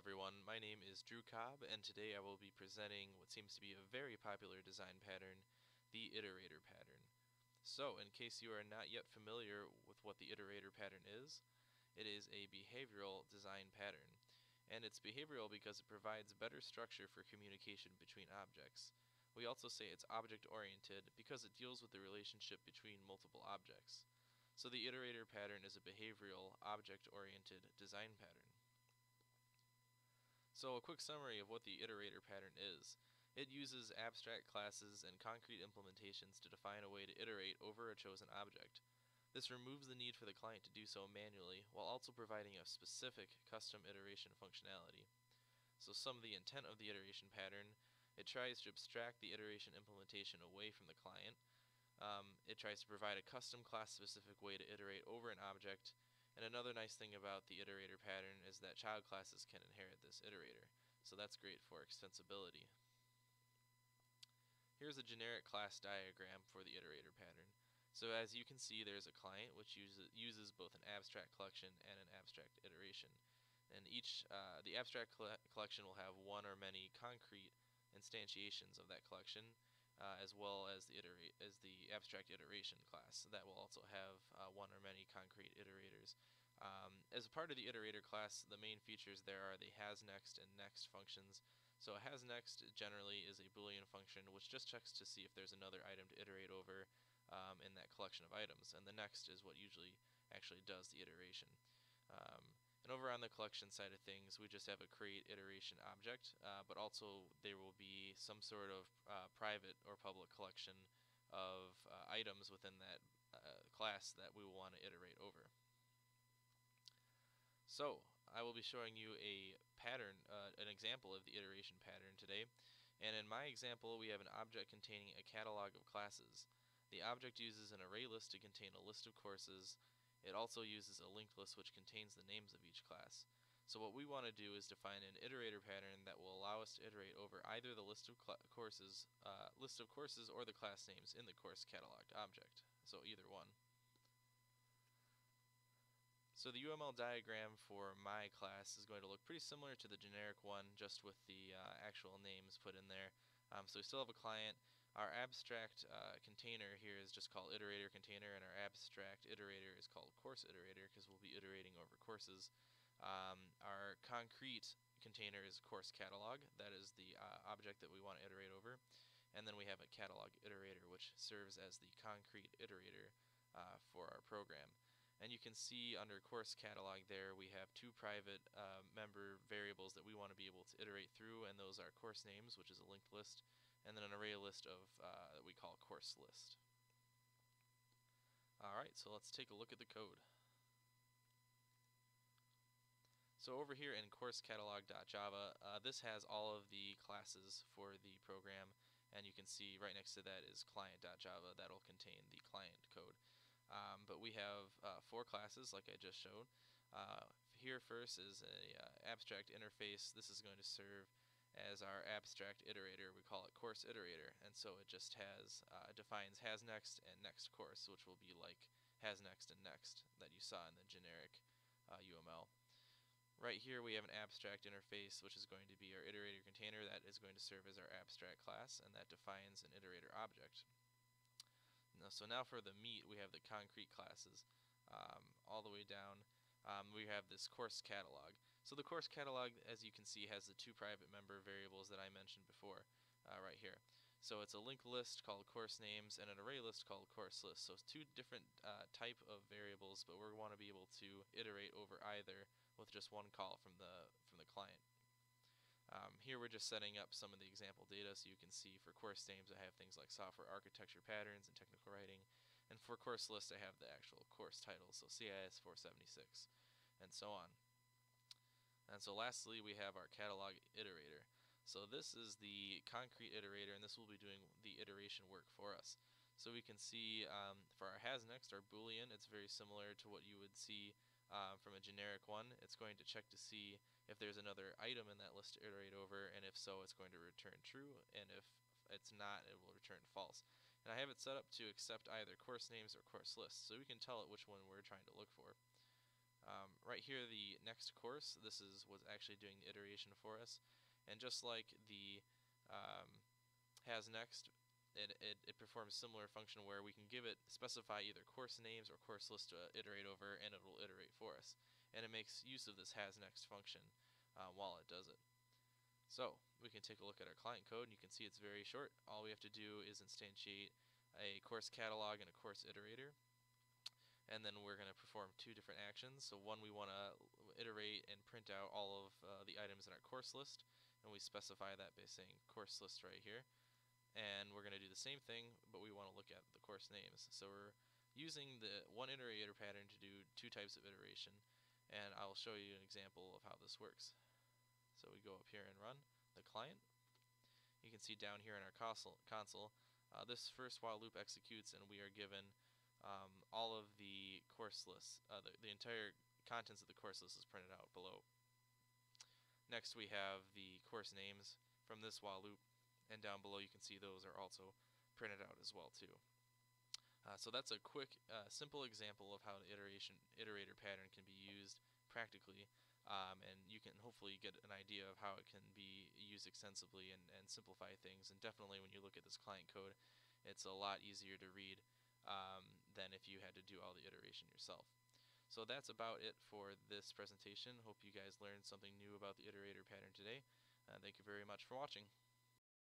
everyone, my name is Drew Cobb and today I will be presenting what seems to be a very popular design pattern, the iterator pattern. So, in case you are not yet familiar with what the iterator pattern is, it is a behavioral design pattern. And it's behavioral because it provides better structure for communication between objects. We also say it's object oriented because it deals with the relationship between multiple objects. So the iterator pattern is a behavioral, object-oriented design pattern. So a quick summary of what the iterator pattern is. It uses abstract classes and concrete implementations to define a way to iterate over a chosen object. This removes the need for the client to do so manually, while also providing a specific custom iteration functionality. So some of the intent of the iteration pattern, it tries to abstract the iteration implementation away from the client, um, it tries to provide a custom class specific way to iterate over an object. And another nice thing about the iterator pattern is that child classes can inherit this iterator. So that's great for extensibility. Here's a generic class diagram for the iterator pattern. So as you can see, there's a client which uses, uses both an abstract collection and an abstract iteration. And each, uh, the abstract collection will have one or many concrete instantiations of that collection, uh, as well as the iterate as the abstract iteration class. That will also have uh, one or many concrete iterators. Um, as a part of the iterator class, the main features there are the has next and next functions. So has next generally is a boolean function which just checks to see if there's another item to iterate over um, in that collection of items, and the next is what usually actually does the iteration. Um, and over on the collection side of things, we just have a create iteration object, uh, but also there will be some sort of uh, private or public collection of uh, items within that uh, class that we will want to iterate over. So, I will be showing you a pattern, uh, an example of the iteration pattern today. And in my example, we have an object containing a catalog of classes. The object uses an array list to contain a list of courses it also uses a linked list which contains the names of each class. So what we want to do is define an iterator pattern that will allow us to iterate over either the list of courses, uh, list of courses or the class names in the course cataloged object. So either one. So the UML diagram for my class is going to look pretty similar to the generic one, just with the uh, actual names put in there. Um, so we still have a client. Our abstract uh, container here is just called iterator container, and our abstract iterator is called course iterator because we'll be iterating over courses. Um, our concrete container is course catalog. That is the uh, object that we want to iterate over. And then we have a catalog iterator, which serves as the concrete iterator uh, for our program. And you can see under course catalog there we have two private uh, member variables that we want to be able to iterate through, and those are course names, which is a linked list, and then an array list of uh, that we call course list. Alright, so let's take a look at the code. So over here in course catalog.java, uh, this has all of the classes for the program, and you can see right next to that is client.java. That'll contain the client code. Um, but we have uh, four classes, like I just showed. Uh, here first is a uh, abstract interface. This is going to serve as our abstract iterator. We call it course iterator, and so it just has uh, defines has next and next course, which will be like has next and next that you saw in the generic uh, UML. Right here we have an abstract interface, which is going to be our iterator container that is going to serve as our abstract class, and that defines an iterator object. Now, so now for the meat, we have the concrete classes um, all the way down um, we have this course catalog. So the course catalog, as you can see, has the two private member variables that I mentioned before, uh, right here. So it's a linked list called course names and an array list called course list. So it's two different uh, type of variables, but we want to be able to iterate over either with just one call from the from the client. Um, here we're just setting up some of the example data so you can see for course names I have things like software architecture patterns and technical writing and for course list I have the actual course titles so CIS 476 and so on. And so lastly we have our catalog iterator. So this is the concrete iterator and this will be doing the iteration work for us. So we can see um, for our has next, our boolean, it's very similar to what you would see uh, from a generic one. It's going to check to see if there's another item in that list to iterate over, and if so, it's going to return true, and if it's not, it will return false. And I have it set up to accept either course names or course lists, so we can tell it which one we're trying to look for. Um, right here, the next course, this is what's actually doing the iteration for us. And just like the um, has next, it, it, it performs similar function where we can give it, specify either course names or course list to iterate over, and it will iterate for us. And it makes use of this has next function uh, while it does it. So we can take a look at our client code, and you can see it's very short. All we have to do is instantiate a course catalog and a course iterator. And then we're going to perform two different actions. So one, we want to iterate and print out all of uh, the items in our course list, and we specify that by saying course list right here and we're going to do the same thing, but we want to look at the course names. So we're using the one iterator pattern to do two types of iteration, and I'll show you an example of how this works. So we go up here and run the client. You can see down here in our console, console uh, this first while loop executes, and we are given um, all of the course lists, uh, the, the entire contents of the course list is printed out below. Next we have the course names from this while loop and down below you can see those are also printed out as well too. Uh, so that's a quick, uh, simple example of how the iteration iterator pattern can be used practically, um, and you can hopefully get an idea of how it can be used extensively and, and simplify things. And definitely, when you look at this client code, it's a lot easier to read um, than if you had to do all the iteration yourself. So that's about it for this presentation. Hope you guys learned something new about the iterator pattern today. Uh, thank you very much for watching.